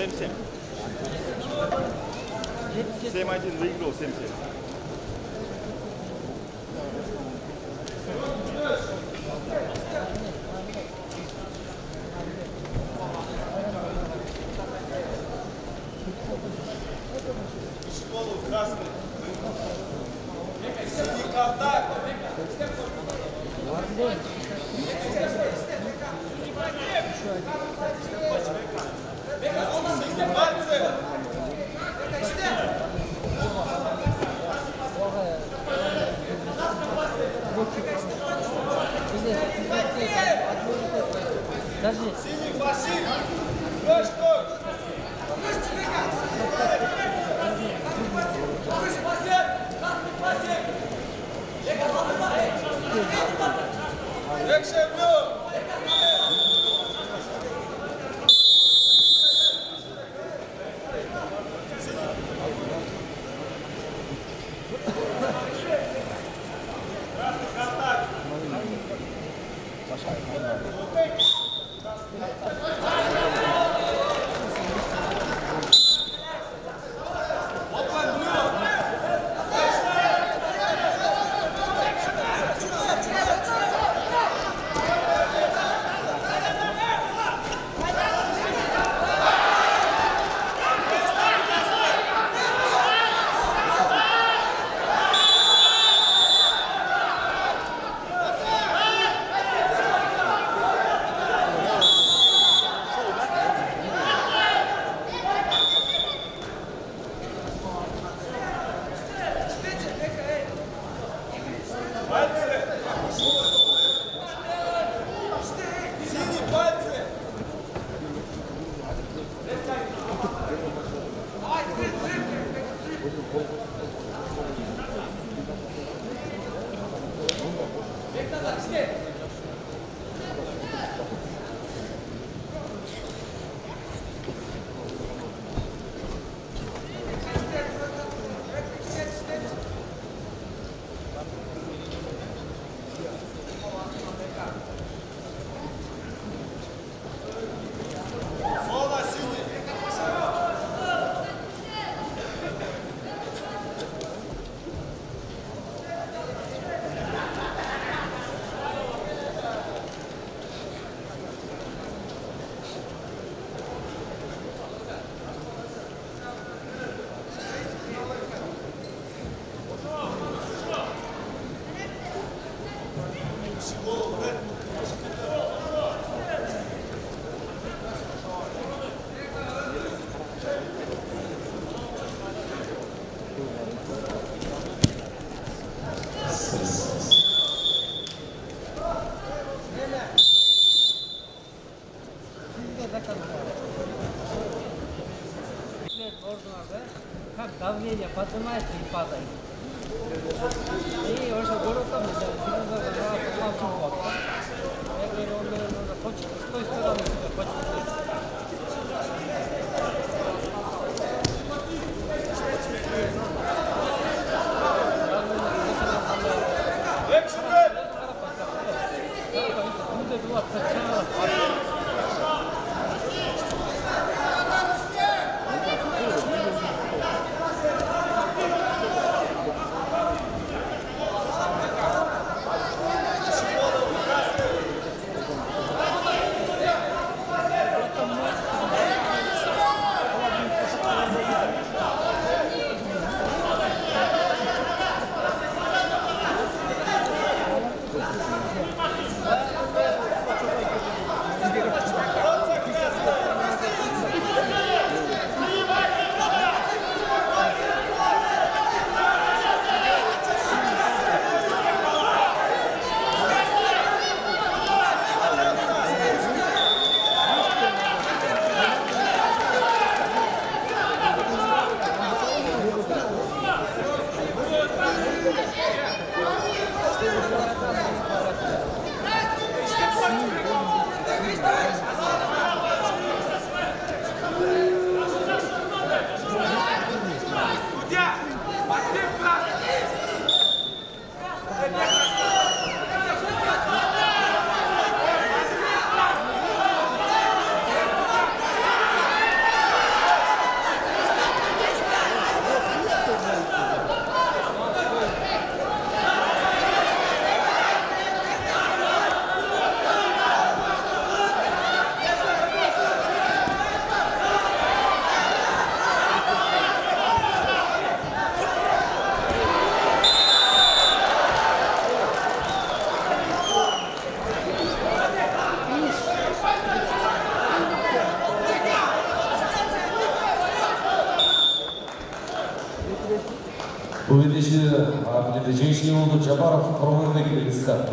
same same. Same as in ring row, same same. Школу Подожди. Синий, Василий! Дочка! Perfect. Давление поднимается и падает. Увеличили, увеличение Джабаров, Румын Кыргызстан.